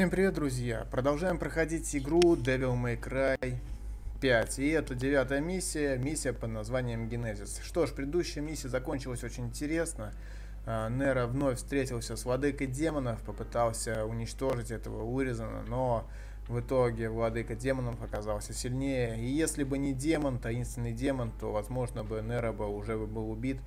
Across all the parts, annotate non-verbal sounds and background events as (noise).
Всем привет, друзья! Продолжаем проходить игру Devil May Cry 5. И это девятая миссия, миссия под названием Генезис. Что ж, предыдущая миссия закончилась очень интересно. А, Нера вновь встретился с владыкой демонов, попытался уничтожить этого Уризана, но в итоге владыка демонов оказался сильнее. И если бы не демон, таинственный демон, то, возможно, бы Нера бы уже был убит.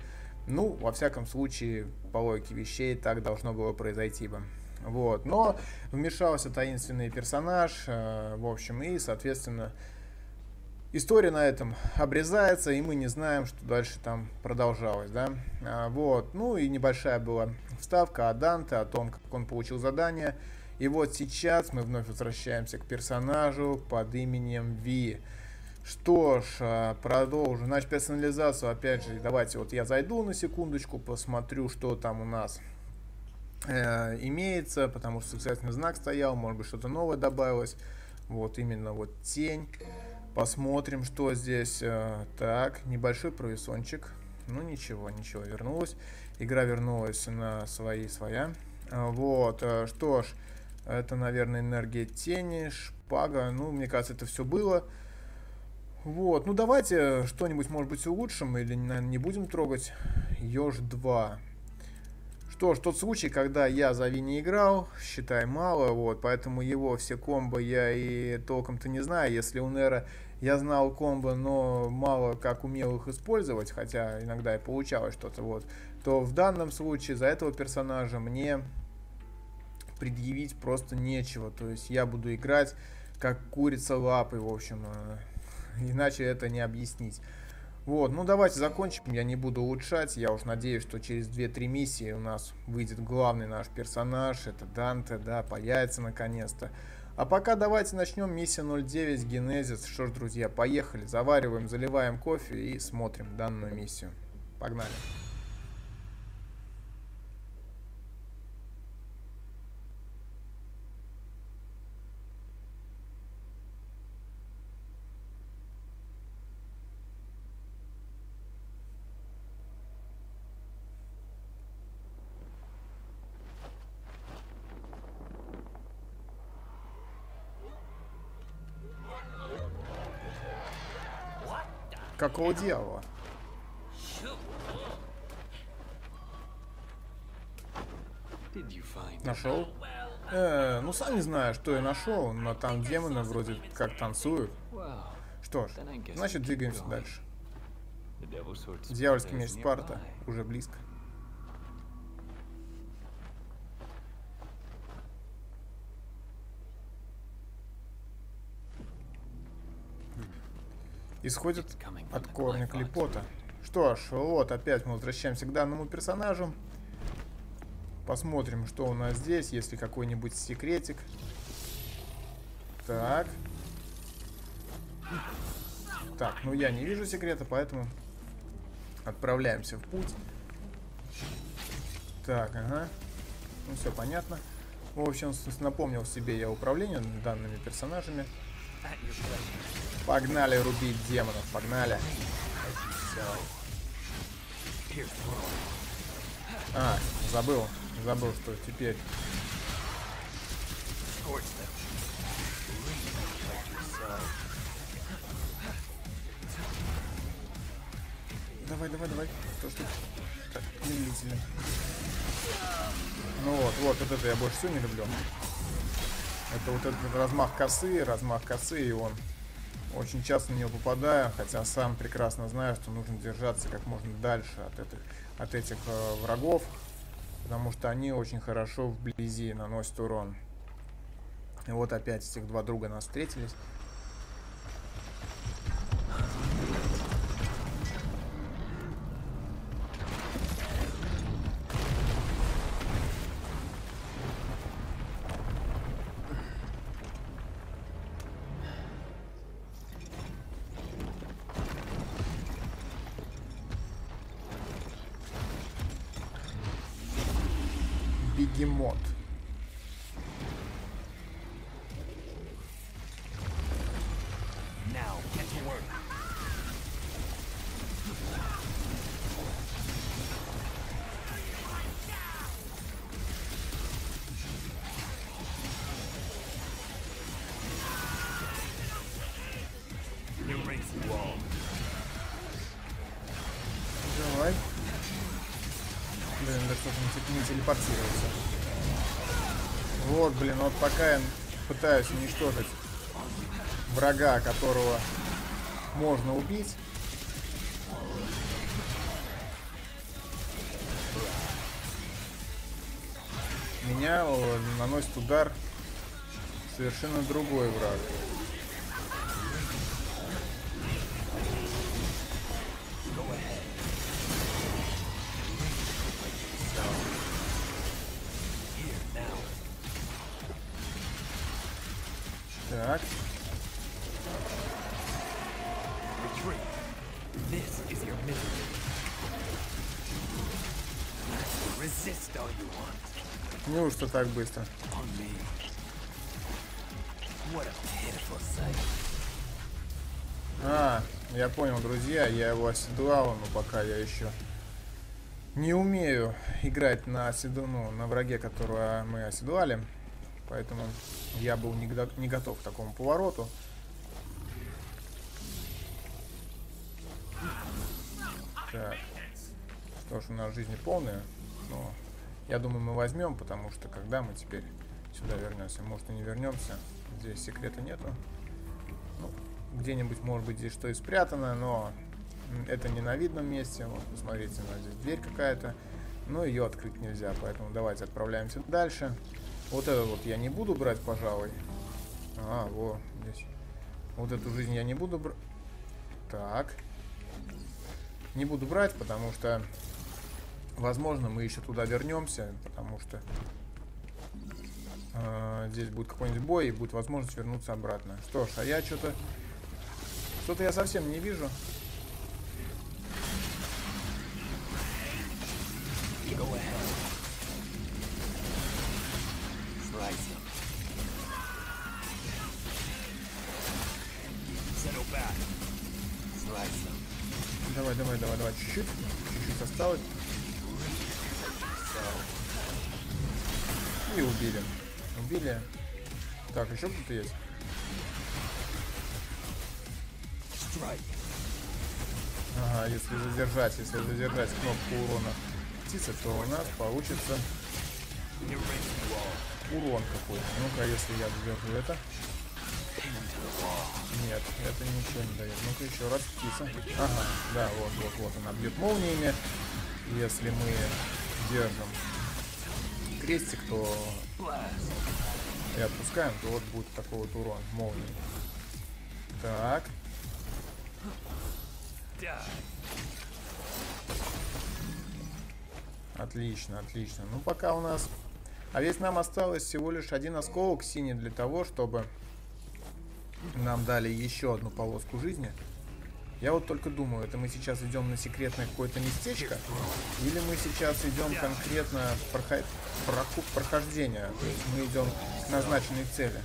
Ну, во всяком случае, по логике вещей, так должно было произойти бы. Вот. Но вмешался таинственный персонаж, э, в общем, и, соответственно, история на этом обрезается, и мы не знаем, что дальше там продолжалось, да. А, вот. Ну и небольшая была вставка о Данте, о том, как он получил задание. И вот сейчас мы вновь возвращаемся к персонажу под именем Ви. Что ж, а, продолжим. Значит, персонализацию, опять же, давайте вот я зайду на секундочку, посмотрю, что там у нас э, имеется, потому что восклицательный знак стоял, может быть что-то новое добавилось. Вот именно вот тень. Посмотрим, что здесь. Э, так, небольшой провисончик. Ну ничего, ничего, вернулась. Игра вернулась на свои своя. Э, вот, что ж, это, наверное, энергия тени, шпага. Ну, мне кажется, это все было. Вот, ну давайте что-нибудь, может быть, улучшим или, наверное, не будем трогать. Ёж 2. Что ж, тот случай, когда я за Ви не играл, считай, мало, вот, поэтому его все комбо я и толком-то не знаю. Если у Нера я знал комбо, но мало как умел их использовать, хотя иногда и получалось что-то, вот, то в данном случае за этого персонажа мне предъявить просто нечего. То есть я буду играть как курица лапой, в общем, э, иначе это не объяснить. Вот, ну давайте закончим, я не буду улучшать, я уж надеюсь, что через 2-3 миссии у нас выйдет главный наш персонаж, это Данте, да, появится наконец-то. А пока давайте начнем миссия 09 Генезис. Что ж, друзья, поехали, завариваем, заливаем кофе и смотрим данную миссию. Погнали. Какого дьявола? Нашел? Э, ну сам не знаю, что я нашел, но там демоны вроде как танцуют. Что ж, значит двигаемся дальше. Дьявольский меч Спарта уже близко. Исходит от корня клепота. Что ж, вот опять мы возвращаемся к данному персонажу. Посмотрим, что у нас здесь, есть ли какой-нибудь секретик. Так. Так, ну я не вижу секрета, поэтому отправляемся в путь. Так, ага. Ну все понятно. В общем, напомнил себе я управление данными персонажами. Погнали рубить демонов, погнали. А, забыл, забыл, что теперь. Давай, давай, давай. То, что так. Ну вот, вот, вот это я больше всего не люблю. Это вот этот размах косы, размах косы, и он очень часто на него попадаю, хотя сам прекрасно знаю, что нужно держаться как можно дальше от этих, от этих э, врагов, потому что они очень хорошо вблизи наносят урон. И вот опять этих два друга нас встретились. Бегемот. Пока я пытаюсь уничтожить врага, которого можно убить. Меня наносит удар совершенно другой враг. Неужто так быстро? А, я понял, друзья, я его оседлал, но пока я еще не умею играть на оседу, ну, на враге, которого мы оседлали. Поэтому я был не, не готов к такому повороту. Что ж, у нас жизни полная. Но я думаю, мы возьмем, потому что когда мы теперь сюда вернемся, может и не вернемся. Здесь секрета нету. Ну, где-нибудь, может быть, здесь что и спрятано, но это не на видном месте. Вот, посмотрите, у нас здесь дверь какая-то. Но ее открыть нельзя, поэтому давайте отправляемся дальше. Вот это вот я не буду брать, пожалуй. А, вот здесь. Вот эту жизнь я не буду брать. Так. Не буду брать, потому что, возможно, мы еще туда вернемся, потому что э, здесь будет какой-нибудь бой и будет возможность вернуться обратно. Что ж, а я что-то... Что-то я совсем не вижу. Давай, давай, давай, давай, чуть-чуть. Чуть-чуть осталось. И убили. Убили. Так, еще кто-то есть? Ага, если задержать, если задержать кнопку урона птицы, то у нас получится урон какой-то. Ну-ка, если я задержу это. Нет, это ничего не дает. Ну-ка еще раз птица. Ага, да, вот, вот, вот она бьет молниями. Если мы держим крестик, то и отпускаем, то вот будет такой вот урон молнии. Так. Отлично, отлично. Ну, пока у нас... А ведь нам осталось всего лишь один осколок синий для того, чтобы нам дали еще одну полоску жизни. Я вот только думаю, это мы сейчас идем на секретное какое-то местечко, или мы сейчас идем конкретно проход... прохождение, то есть мы идем к назначенной цели.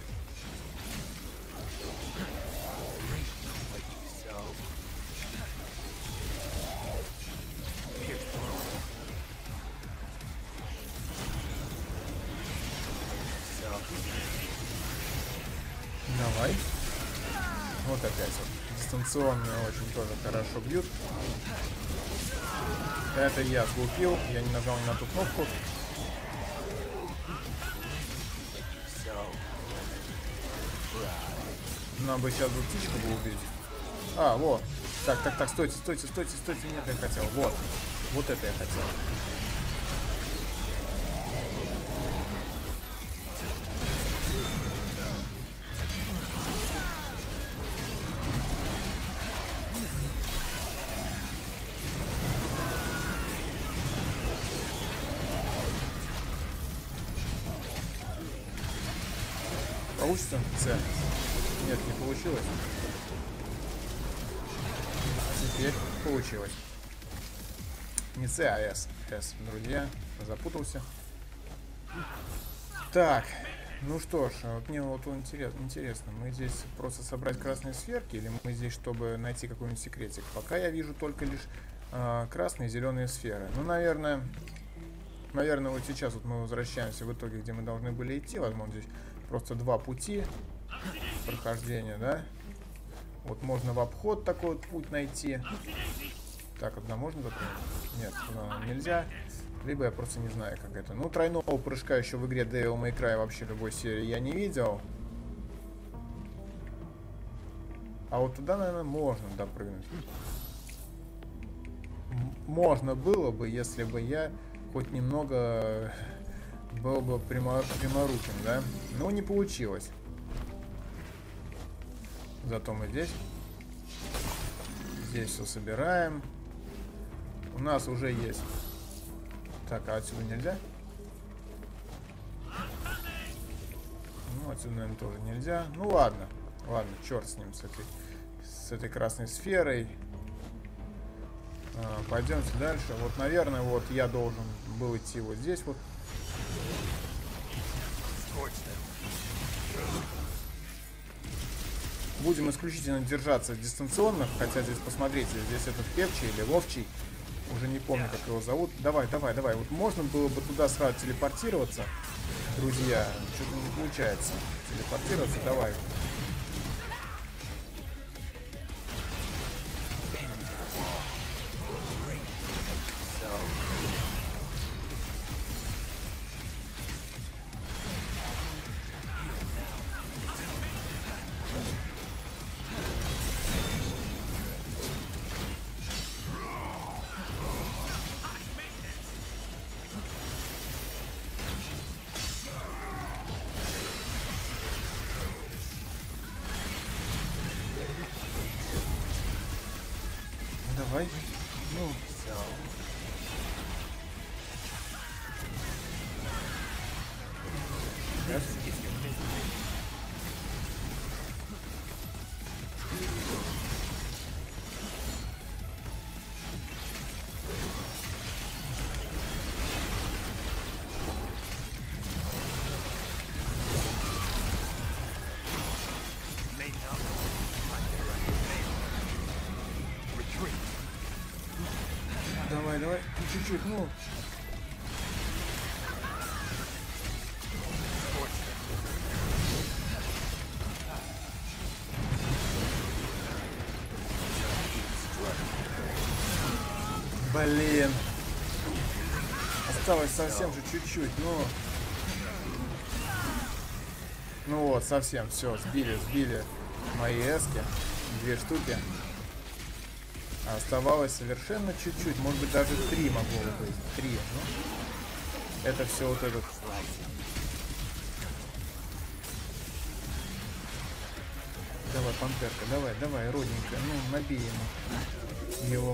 Дистанционные очень тоже хорошо бьют. Это я глупил. Я не нажал на ту кнопку. Нам бы сейчас бы птичку бы убить. А, вот. Так, так, так, стойте, стойте, стойте, стойте. Нет, я хотел. Вот. Вот это я хотел. Получится? С. Нет, не получилось. Теперь получилось. Не С, а С. С, друзья. Запутался. Так. Ну что ж, вот мне вот интересно, интересно, мы здесь просто собрать красные сферки или мы здесь, чтобы найти какой-нибудь секретик? Пока я вижу только лишь э, красные и зеленые сферы. Ну, наверное, наверное, вот сейчас вот мы возвращаемся в итоге, где мы должны были идти. Возможно, здесь просто два пути прохождения, да? Вот можно в обход такой вот путь найти. Так, одна можно закрыть? Нет, нельзя. Либо я просто не знаю, как это. Ну, тройного прыжка еще в игре Devil May Cry вообще любой серии я не видел. А вот туда, наверное, можно допрыгнуть. Можно было бы, если бы я хоть немного был бы прямо, пряморуким, да? Но не получилось. Зато мы здесь. Здесь все собираем. У нас уже есть. Так, а отсюда нельзя? Ну, отсюда, наверное, тоже нельзя. Ну, ладно. Ладно, черт с ним, с этой, с этой красной сферой. А, пойдемте дальше. Вот, наверное, вот я должен был идти вот здесь вот. Будем исключительно держаться дистанционно, хотя здесь, посмотрите, здесь этот Певчий или Ловчий, уже не помню, как его зовут. Давай, давай, давай. Вот можно было бы туда сразу телепортироваться, друзья. Что-то не получается. Телепортироваться, давай. Давай. Чуть-чуть, ну. Блин. Осталось совсем же чуть-чуть, ну. Ну вот, совсем, все, сбили, сбили мои эски. Две штуки. Оставалось совершенно чуть-чуть, может быть даже три бы быть. Три, ну. Это все вот этот... Давай, пантерка, давай, давай, родненькая, ну, набей ему. Его...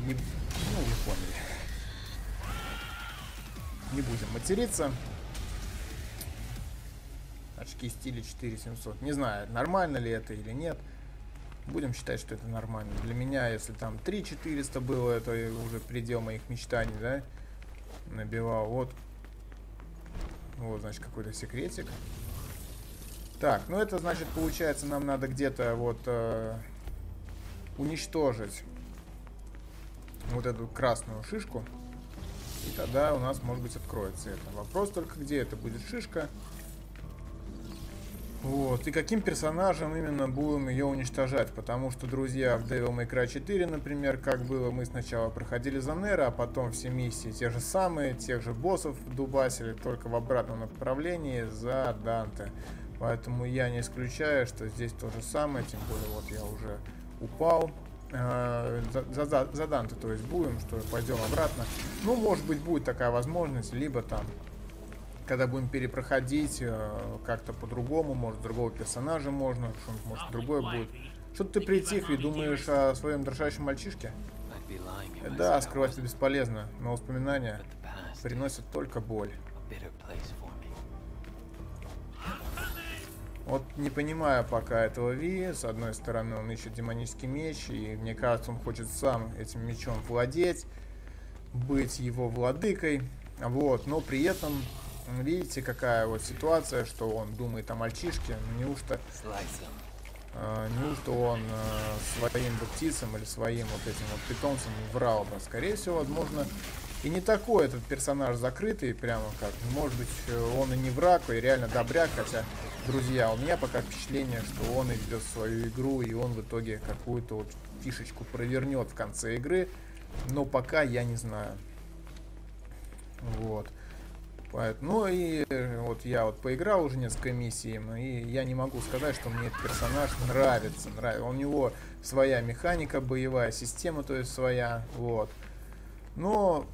Не... Ну, вы поняли. Не будем материться. Очки стиля 4700. Не знаю, нормально ли это или нет. Будем считать, что это нормально. Для меня, если там 3400 было, это уже предел моих мечтаний, да? Набивал. Вот. Вот, значит, какой-то секретик. Так, ну это значит, получается, нам надо где-то вот э, уничтожить вот эту красную шишку. И тогда у нас, может быть, откроется это. Вопрос только, где это будет шишка. Вот, и каким персонажем именно будем ее уничтожать, потому что, друзья, в Devil May Cry 4, например, как было, мы сначала проходили за Нера, а потом все миссии те же самые, тех же боссов дубасили, только в обратном направлении за Данте. Поэтому я не исключаю, что здесь то же самое, тем более вот я уже упал, э, за, за, за Данте, то есть будем, что пойдем обратно. Ну, может быть, будет такая возможность, либо там когда будем перепроходить э, как-то по-другому, может, другого персонажа можно, может, другое будет. Что-то ты притих и думаешь о своем дрожащем мальчишке? Да, скрывать это бесполезно, но воспоминания приносят только боль. Вот не понимаю пока этого Ви. С одной стороны, он ищет демонический меч, и мне кажется, он хочет сам этим мечом владеть, быть его владыкой. Вот, но при этом Видите, какая вот ситуация, что он думает о мальчишке. Неужто, э, неужто он э, своим вот птицам или своим вот этим вот питомцам врал бы? Скорее всего, возможно, и не такой этот персонаж закрытый, прямо как. Может быть, он и не враг, и реально добряк, хотя, друзья, у меня пока впечатление, что он идет свою игру, и он в итоге какую-то вот фишечку провернет в конце игры. Но пока я не знаю. Вот. Ну и вот я вот поиграл уже несколько миссий, и я не могу сказать, что мне этот персонаж нравится. нравится. У него своя механика, боевая система, то есть своя. Вот. Но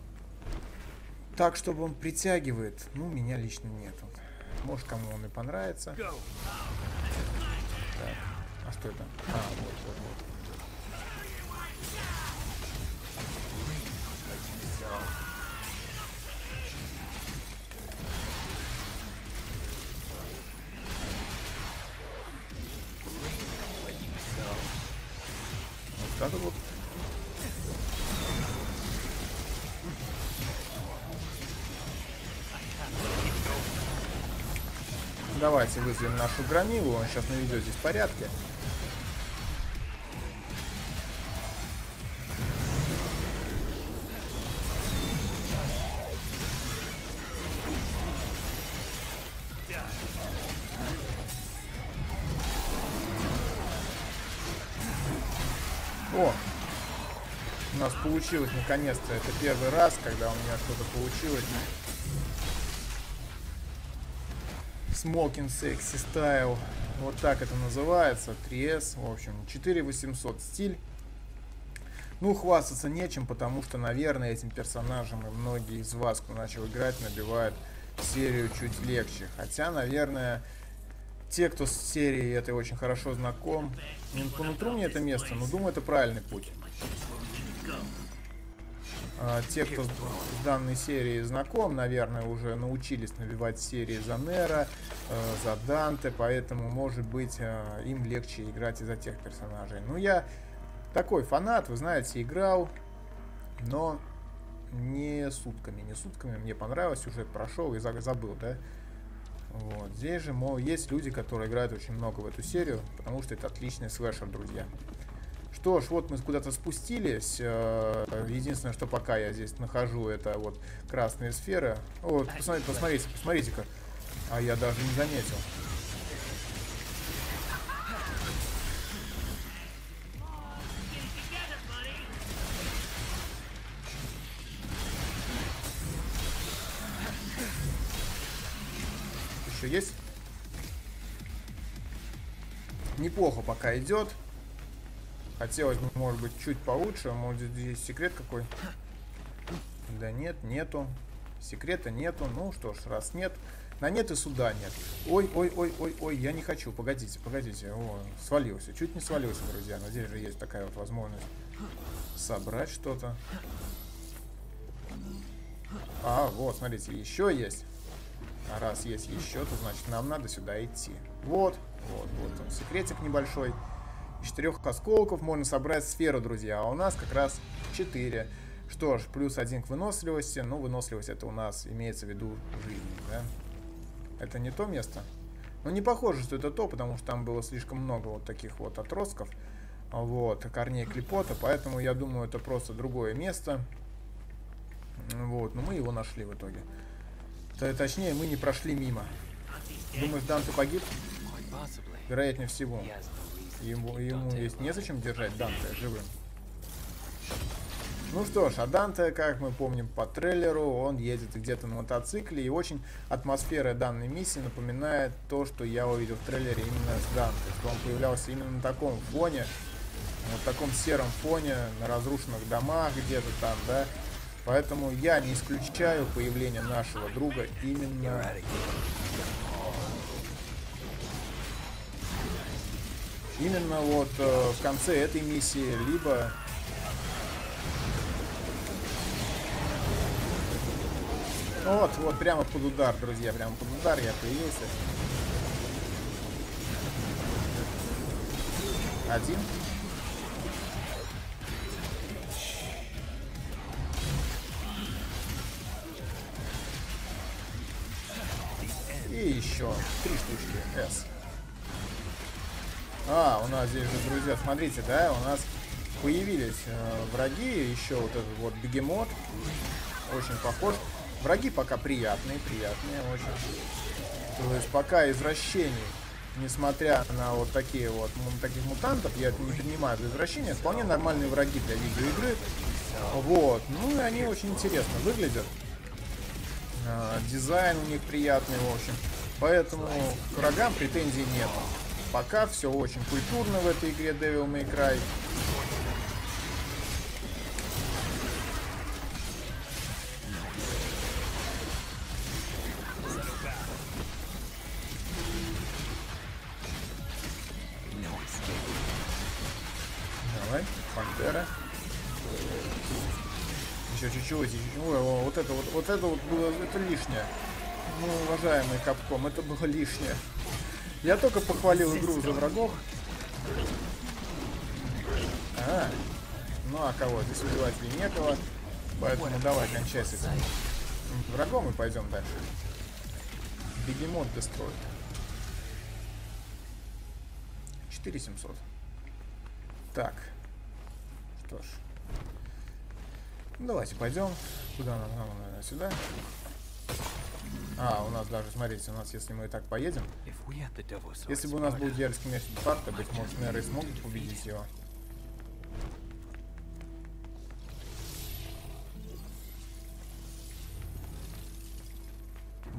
так, чтобы он притягивает, ну, меня лично нет. Может, кому он и понравится. Так. А что это? А, вот, вот, вот. Давайте вызовем нашу громилу, он сейчас наведет здесь порядки. О! У нас получилось наконец-то. Это первый раз, когда у меня что-то получилось. Smoking Sexy Style. Вот так это называется. 3S. В общем, 4800 стиль. Ну, хвастаться нечем, потому что, наверное, этим персонажем и многие из вас, кто начал играть, набивают серию чуть легче. Хотя, наверное, те, кто с серией этой очень хорошо знаком, не по нутру мне это место, но думаю, это правильный путь. А, те, кто с данной серией знаком, наверное, уже научились набивать серии за Нера, э, за Данте, поэтому, может быть, э, им легче играть из-за тех персонажей. Ну, я такой фанат, вы знаете, играл, но не сутками, не сутками. Мне понравилось, сюжет прошел и забыл, да. Вот. Здесь же, мол, есть люди, которые играют очень много в эту серию, потому что это отличный слэшер, друзья. Что ж, вот мы куда-то спустились. Э, единственное, что пока я здесь нахожу, это вот красные сферы. Вот, посмотрите, посмотрите, посмотрите-ка. А я даже не заметил. еще есть. Неплохо пока идет. Хотелось бы, может быть, чуть получше. Может, здесь секрет какой? Да нет, нету. Секрета нету. Ну что ж, раз нет. На нет и сюда нет. Ой, ой, ой, ой, ой, я не хочу. Погодите, погодите. О, свалился. Чуть не свалился, друзья. Но здесь же есть такая вот возможность собрать что-то. А, вот, смотрите, еще есть. А раз есть еще, то значит нам надо сюда идти. Вот, вот, вот он, секретик небольшой. Четырех осколков можно собрать сферу, друзья. А у нас как раз 4. Что ж, плюс один к выносливости. Ну, выносливость это у нас имеется в виду жизнь, да? Это не то место? Ну, не похоже, что это то, потому что там было слишком много вот таких вот отростков. Вот, корней клепота. Поэтому я думаю, это просто другое место. Вот, но мы его нашли в итоге. Точнее, мы не прошли мимо. Думаешь, Данте погиб? Вероятнее всего. Ему, ему есть незачем держать Данте живым. Ну что ж, а Данте, как мы помним по трейлеру, он едет где-то на мотоцикле, и очень атмосфера данной миссии напоминает то, что я увидел в трейлере именно с Данте, что он появлялся именно на таком фоне, на таком сером фоне, на разрушенных домах где-то там, да, Поэтому я не исключаю появление нашего друга именно... Именно вот э, в конце этой миссии, либо... Вот, вот, прямо под удар, друзья, прямо под удар я появился. Один. И еще три штучки S. А, у нас здесь же, друзья, смотрите, да, у нас появились э, враги, еще вот этот вот бегемот, очень похож. Враги пока приятные, приятные очень. То есть пока извращений, несмотря на вот такие вот, таких мутантов, я это не принимаю за извращения, вполне нормальные враги для видеоигры. Вот, ну и они очень интересно выглядят. Э, дизайн у них приятный, в общем. Поэтому к врагам претензий нет. Пока все очень культурно в этой игре Devil May Cry. Давай, пантера. Еще чуть-чуть. Вот это вот, вот это вот было, это лишнее. Ну, уважаемый Капком, это было лишнее. Я только похвалил игру за врагов. А, ну а кого? Здесь убивать ли некого. Поэтому давай, кончай с этим врагом и пойдем дальше. Бегемот дестрой. 4700. Так. Что ж. Давайте пойдем. Куда нам? Нам, наверное, сюда. А, у нас даже, смотрите, у нас, если мы и так поедем, если бы у нас был дьявольский меч Парта, быть может, и смогут победить его.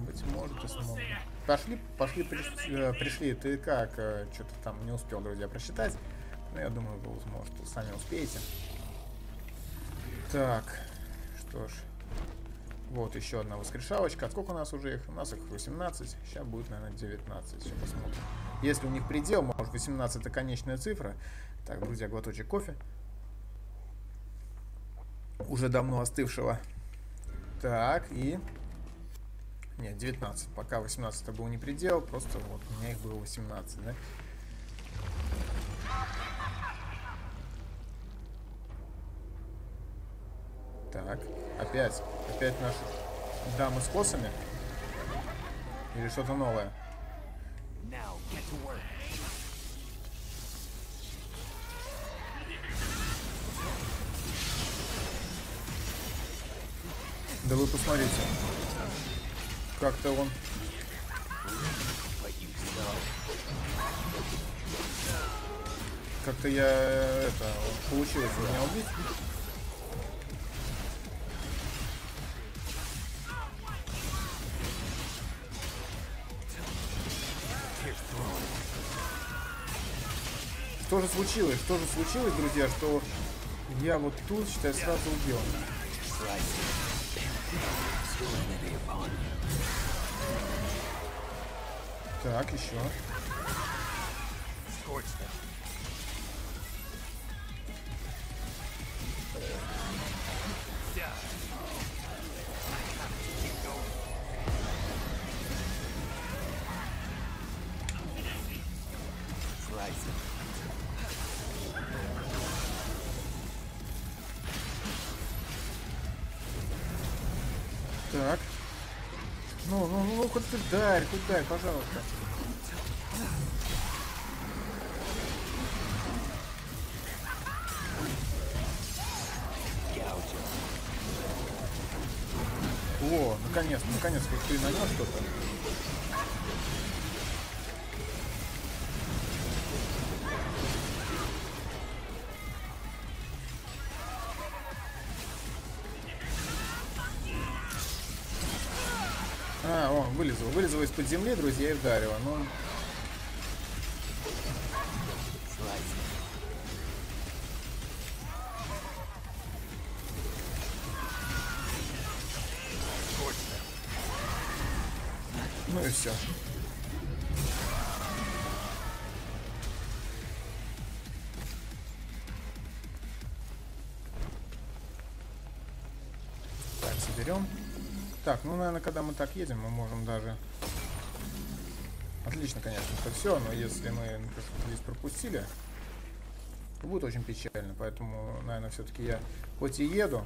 Быть может, и смогут. Пошли, пошли, пришли, э, пришли. Ты как? Э, Что-то там не успел, друзья, просчитать. Но я думаю, вы, может, сами успеете. Так, что ж. Вот еще одна воскрешалочка. Сколько у нас уже их? У нас их 18. Сейчас будет, наверное, 19. Сейчас посмотрим. Если у них предел, может 18 это конечная цифра. Так, друзья, глоточек кофе. Уже давно остывшего. Так, и... Нет, 19. Пока 18 это был не предел, просто вот у меня их было 18, да? Так, опять, опять наши дамы с косами? Или что-то новое? Да вы посмотрите. Как-то он... Как-то я это получилось меня убить. Что же случилось? Что же случилось, друзья, что я вот тут, считай, сразу убил. Так, еще. Хоть дай, пожалуйста. О, наконец, наконец, хоть ты нанес что-то. Из-под земли, друзья, и вдарила. Ну, ну и все. Так, соберем. Так, ну, наверное, когда мы так едем, мы можем даже... Отлично, конечно, это все, но если мы здесь пропустили, то будет очень печально. Поэтому, наверное, все-таки я хоть и еду,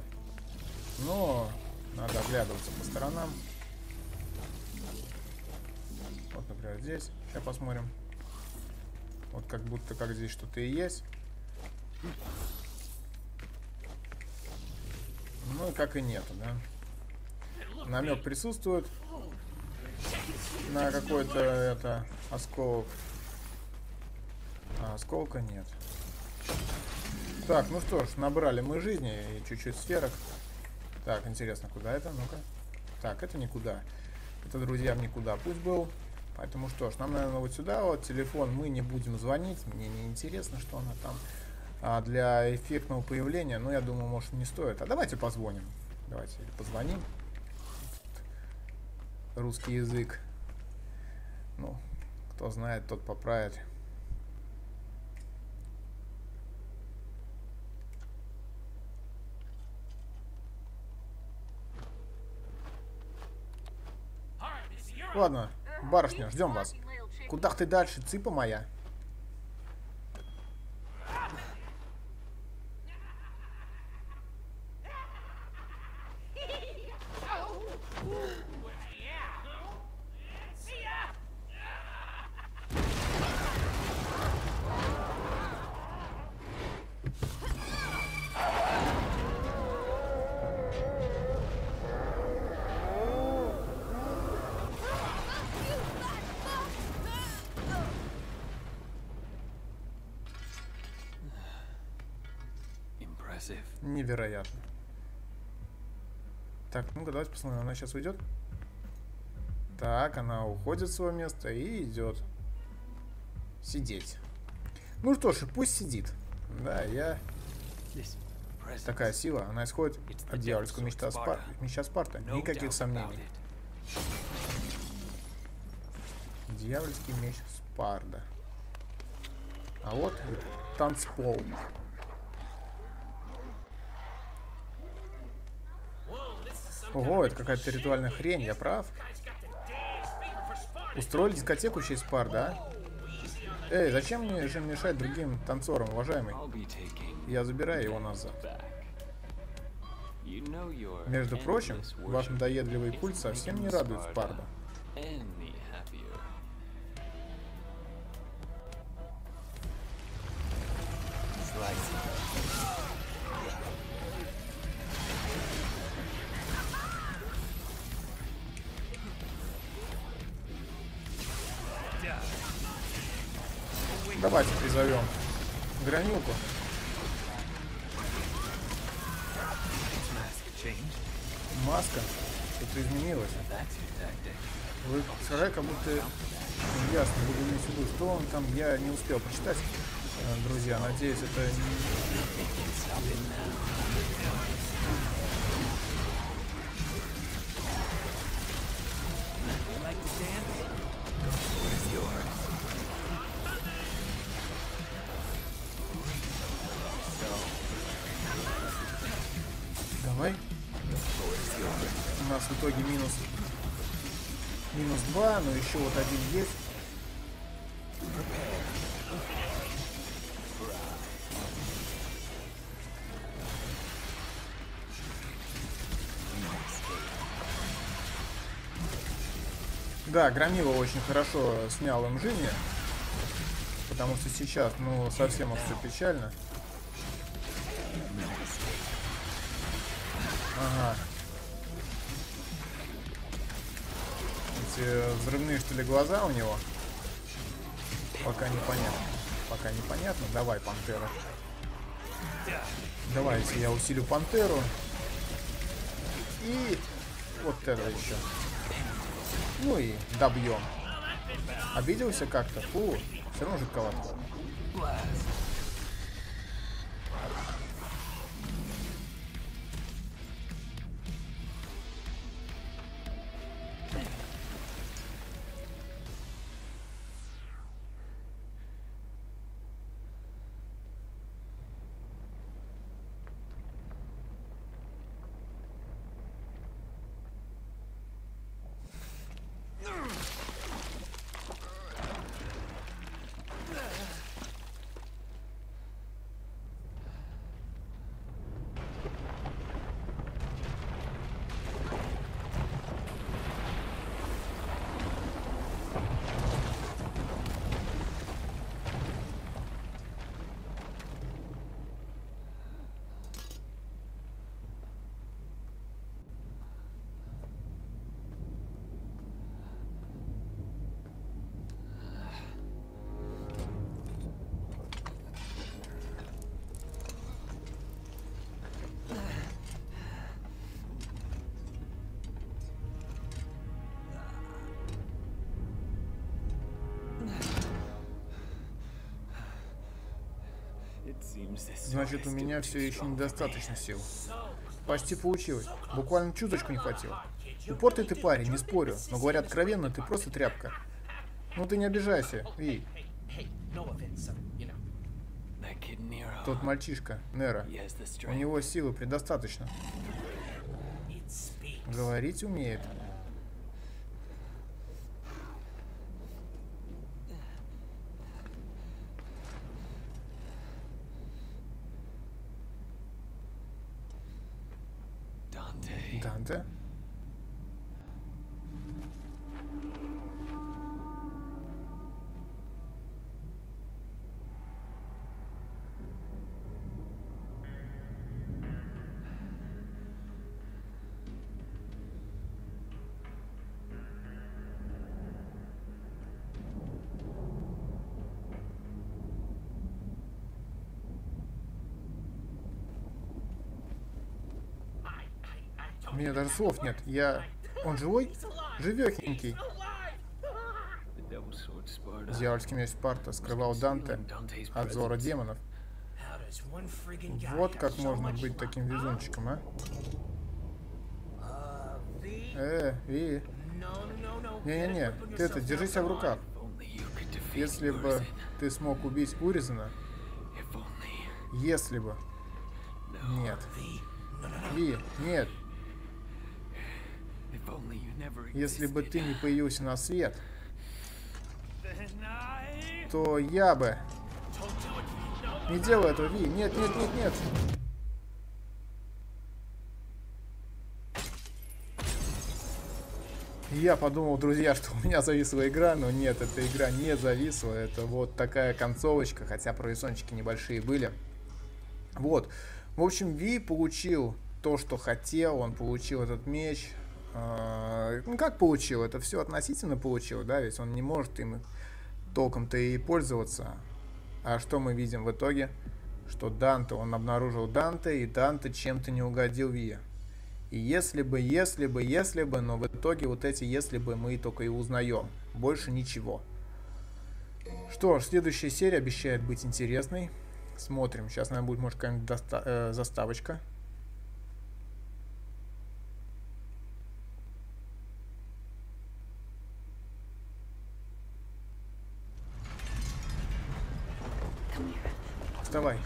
но надо оглядываться по сторонам. Вот, например, здесь. Сейчас посмотрим. Вот как будто как здесь что-то и есть. Ну и как и нету, да намек присутствует на какой-то это осколок. А осколка нет. Так, ну что ж, набрали мы жизни и чуть-чуть сферок. Так, интересно, куда это? Ну-ка. Так, это никуда. Это, друзья, никуда путь был. Поэтому что ж, нам, наверное, вот сюда вот телефон мы не будем звонить. Мне не интересно, что она там а для эффектного появления. Но я думаю, может, не стоит. А давайте позвоним. Давайте позвоним. Русский язык. Ну, кто знает, тот поправит. Ладно, барышня, ждем вас. Куда ты дальше, цыпа моя? Невероятно. Так, ну-ка, давайте посмотрим, она сейчас уйдет. Так, она уходит с своего места и идет сидеть. Ну что ж, пусть сидит. Да, я... Такая сила, она исходит от дьявольского мечта, Спар... меча Спарта. Никаких сомнений. Дьявольский меч Спарда. А вот танцпол. Ого, это какая-то ритуальная хрень, я прав? Устроили дискотеку честь пар, да? Эй, зачем мне же мешать другим танцорам, уважаемый? Я забираю его назад. Между прочим, ваш надоедливый культ совсем не радует Спарда. Давайте призовем гранилку. Маска. Что-то изменилось. Вы сказали, как будто ясно буду иметь в что он там, я не успел прочитать. Э, друзья, надеюсь, это итоге минус минус 2, но еще вот один есть. Да, Громила очень хорошо снял им жизни. Потому что сейчас, ну, совсем все печально. Ага. Эти взрывные, что ли, глаза у него. Пока непонятно. Пока непонятно. Давай, пантера. Давайте я усилю пантеру. И вот это еще. Ну и добьем. Обиделся как-то? Фу, все равно жутковато. Значит, у меня все еще недостаточно сил. Почти получилось. Буквально чуточку не хватило. Упортый ты парень, не спорю. Но говоря откровенно, ты просто тряпка. Ну ты не обижайся, Ви. Тот мальчишка, Нера. У него силы предостаточно. Говорить умеет. Меня даже слов нет. Я... Он живой? Живехенький. Дьявольский меч Спарта скрывал Данте от взора демонов. Вот как можно быть таким везунчиком, а? Э, Ви. Не-не-не, ты это, держи себя в руках. Если бы ты смог убить Уризана, если бы. Нет. Ви, нет. Если бы ты не появился на свет, то я бы... Не делай этого, Ви. Нет, нет, нет, нет. Я подумал, друзья, что у меня зависла игра, но нет, эта игра не зависла. Это вот такая концовочка, хотя провисончики небольшие были. Вот. В общем, Ви получил то, что хотел. Он получил этот меч. А, ну, как получил? Это все относительно получил, да? Ведь он не может им толком-то и пользоваться. А что мы видим в итоге? Что Данте, он обнаружил Данте, и Данте чем-то не угодил Ви. И если бы, если бы, если бы, но в итоге вот эти если бы мы только и узнаем. Больше ничего. Что ж, следующая серия обещает быть интересной. Смотрим. Сейчас, наверное, будет, может, какая-нибудь э, заставочка. Вставай.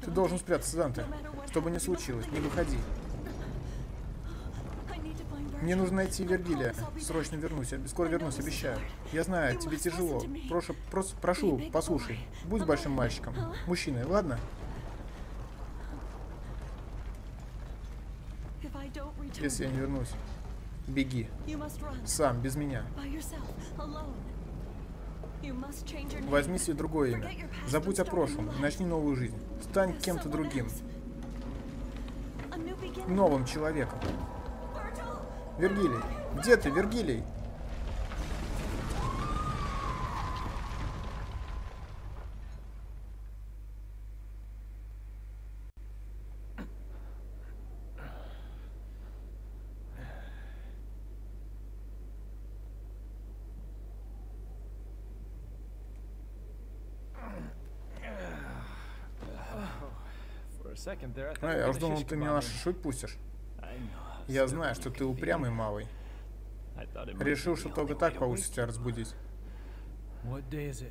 Ты должен спрятаться, Данте. Что бы ни случилось, не выходи. Мне нужно найти Вергилия. Срочно вернусь. Скоро вернусь, обещаю. Я знаю, тебе тяжело. Прошу, просто прошу, послушай. Будь большим мальчиком. Мужчиной, ладно? Если я не вернусь, беги. Сам, без меня. Возьми себе другое имя. Забудь о прошлом и начни новую жизнь. Стань кем-то другим. Новым человеком. Вергилий, где ты, Вергилий? А, я уж думал, ты меня на шашлык пустишь. Я знаю, что ты упрямый малый. Решил, что только так получится тебя разбудить.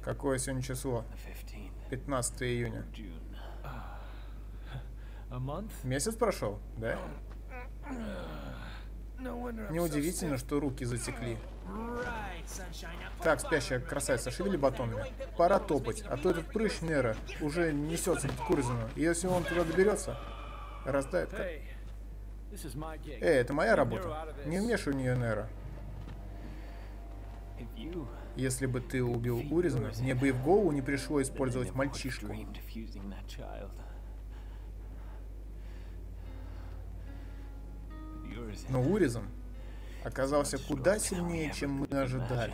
Какое сегодня число? 15 июня. (sighs) Месяц прошел, да? Неудивительно, что руки затекли. Так, спящая красавица, шевели батонами. Пора топать, а то этот прыщ Нера уже несется к Курзину. И если он туда доберется, раздает как... Эй, это моя работа. Не вмешивай в нее Нера. Если бы ты убил Уризана, мне бы и в голову не пришло использовать мальчишку. Но Уризан оказался куда сильнее, чем мы ожидали.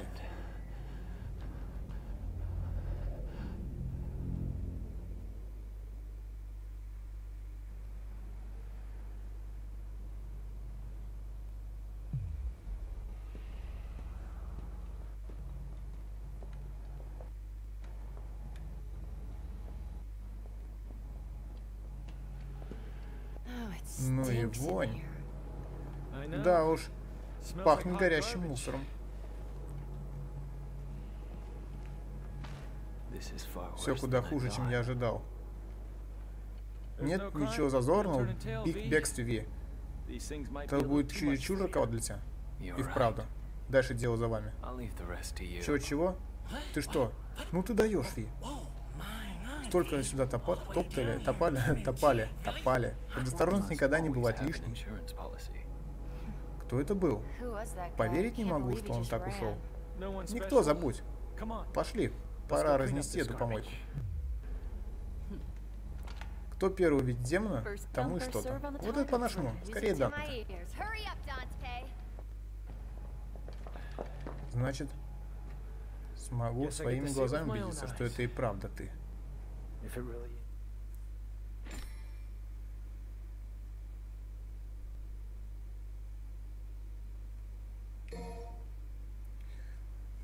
Ну и вонь. Да уж, пахнет горящим мусором. Все куда хуже, чем я ожидал. Нет ничего зазорного в их бегстве Ви. Это будет чужаково для тебя. И вправду. Дальше дело за вами. Чего-чего? Ты что? Ну ты даешь, Ви. Столько сюда топа топтали, топали, (laughs) топали, топали. Предосторожность никогда не бывает лишней. Кто это был? Поверить не могу, что он так ушел. Никто, забудь. Пошли, пора разнести эту помойку. Кто первый увидит демона, тому и что-то. Вот это по-нашему. Скорее Данте. Значит, смогу своими глазами убедиться, что это и правда ты.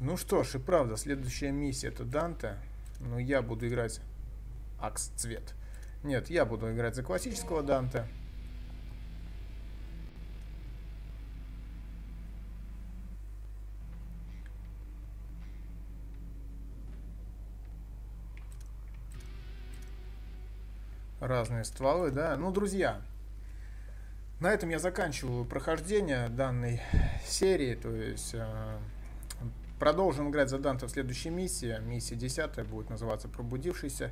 Ну что ж, и правда, следующая миссия это Данте. Но я буду играть Акс Цвет. Нет, я буду играть за классического Данте. Разные стволы, да. Ну, друзья, на этом я заканчиваю прохождение данной серии. То есть э, продолжим играть за Данте в следующей миссии. Миссия 10 будет называться «Пробудившийся».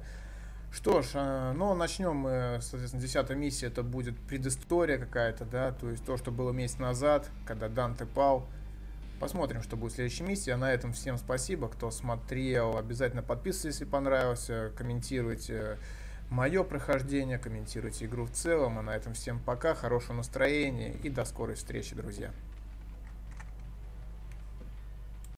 Что ж, э, ну, начнем мы, соответственно, десятая миссия, это будет предыстория какая-то, да, то есть то, что было месяц назад, когда Данте пал. Посмотрим, что будет в следующей миссии. А на этом всем спасибо, кто смотрел. Обязательно подписывайтесь, если понравился, комментируйте мое прохождение, комментируйте игру в целом. А на этом всем пока, хорошего настроения и до скорой встречи, друзья.